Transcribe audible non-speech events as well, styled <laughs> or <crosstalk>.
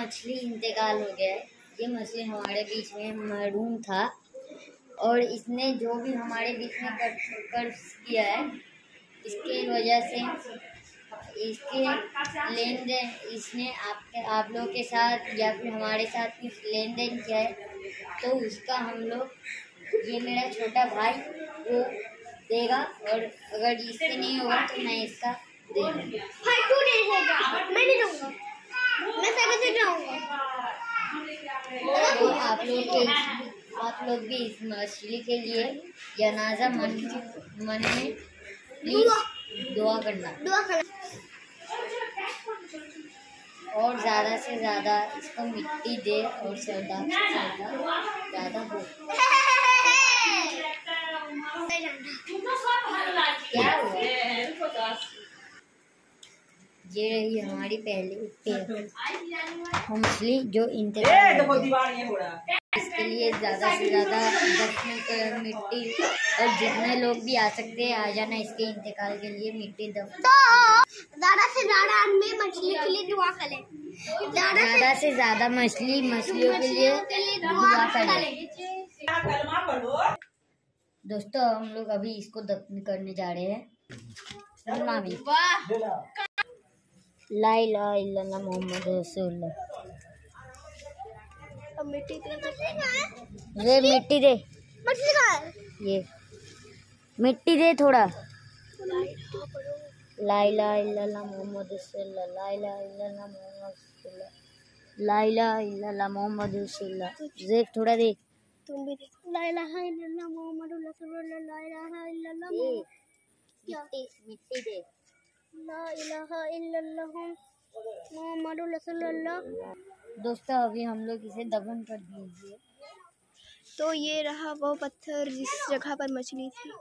मछली इंतकाल हो गया है। ये मछली हमारे बीच में महरूम था और इसने जो भी हमारे बीच में कर, कर किया है इसके वजह से इसके लेन देन इसने आप आप लोग के साथ या फिर हमारे साथ कुछ लेन देन किया है तो उसका हम लोग ये मेरा छोटा भाई वो देगा और अगर इससे नहीं होगा तो मैं इसका दूँगा भाई तू नहीं होगा मैं नहीं दूँगा मैं तेरे से जाऊँगा तो आप लोग के आप लोग भी इस मछली के लिए जनाजा मन मन में प्लीज़ दुआ करना। दुआ और ज़्यादा से ज़्यादा इसको मिट्टी दे और ज़्यादा से ज़्यादा ज़्यादा हो <laughs> क्या हुआ? ये रही हमारी पहली पे मछली जो इंतज़ार इसके लिए ज़्यादा से ज़्यादा दस मिट्टी और जितने लोग भी आ सकते हैं आ जाना इसके इंतकाल के लिए मिट्टी दो तो ज़्यादा से ज़्यादा आदमी मछली के लिए दुआ करें ज़्यादा से ज़्यादा से ज़्यादा मछली मछलियों के लिए दुआ करें दोस्तों हम लोग अभी इसको दफन करने जा रहे हैं। ला इल्लल्लाह मोहम्मद रसूलुल्लाह अब मिट्टी रे मिट्टी दे। कहाँ है ये। मिट्टी दे थोड़ा। पढ़ो ला इलाहा इल्लल्लाह मोहम्मद रसूलुल्लाह ला इलाहा इल्लल्लाह मोहम्मद रसूलुल्लाह ला इलाहा इल्लल्लाह मोहम्मद रसूलुल्लाह देख थोड़ा देख। तुम भी देखो। ला इलाहा इल्लल्लाह मुहम्मदुर रसूलुल्लाह ला इलाहा इल्लल्लाह ये क्या मिट्टी मिट्टी दे। दोस्तों अभी हम लोग इसे दफन कर दीजिए। तो ये रहा वो पत्थर जिस जगह पर मछली थी।